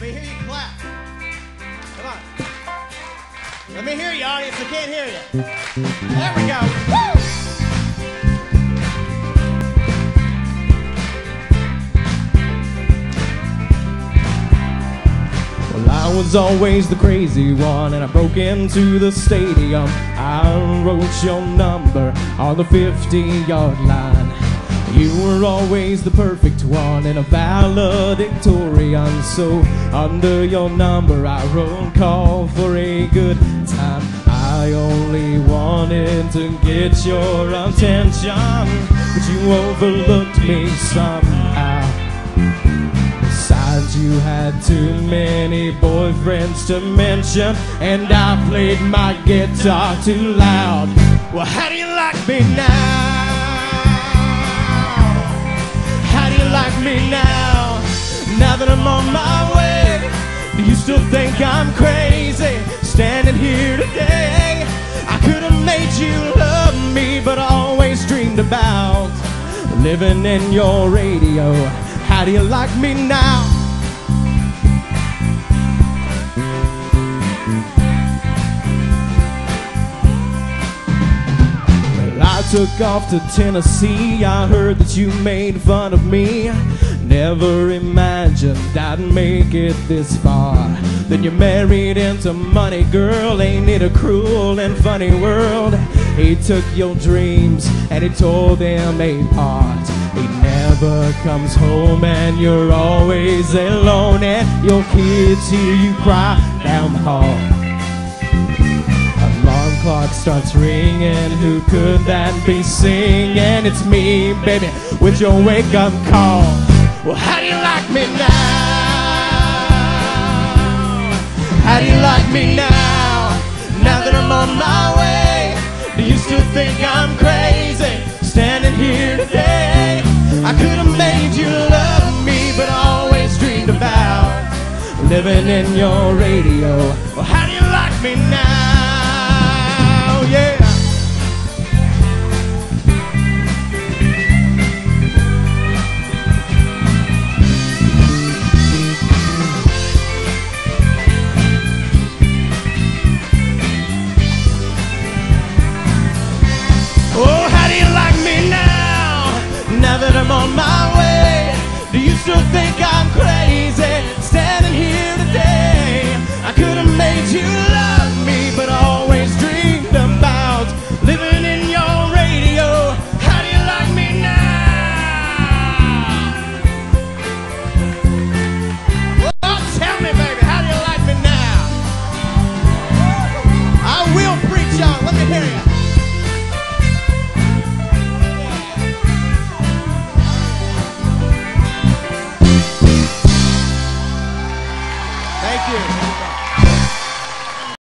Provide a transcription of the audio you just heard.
Let me hear you clap. Come on. Let me hear you, audience. I can't hear you. There we go. Woo! Well, I was always the crazy one, and I broke into the stadium. I wrote your number on the 50 yard line. You were always the perfect one and a valedictorian. So, under your number, I wrote call for a good time. I only wanted to get your attention, but you overlooked me somehow. Besides, you had too many boyfriends to mention, and I played my guitar too loud. Well, how do you like me now? Me now? Now that I'm on my way, do you still think I'm crazy? Standing here today, I could have made you love me, but I always dreamed about living in your radio. How do you like me now? Took off to Tennessee. I heard that you made fun of me. Never imagined I'd make it this far. Then you married into money, girl. Ain't it a cruel and funny world? He took your dreams and he tore them apart. He never comes home and you're always alone. And your kids hear you cry down the hall. Alarm clock starts ringing. Who could that be singing? It's me, baby, with your wake up call. Well, how do you like me now? How do you like me now? Now that I'm on my way, do you still think I'm crazy? Standing here today, I could have made you love me, but I always dreamed about living in your radio. Well, how do you like me now? did you love?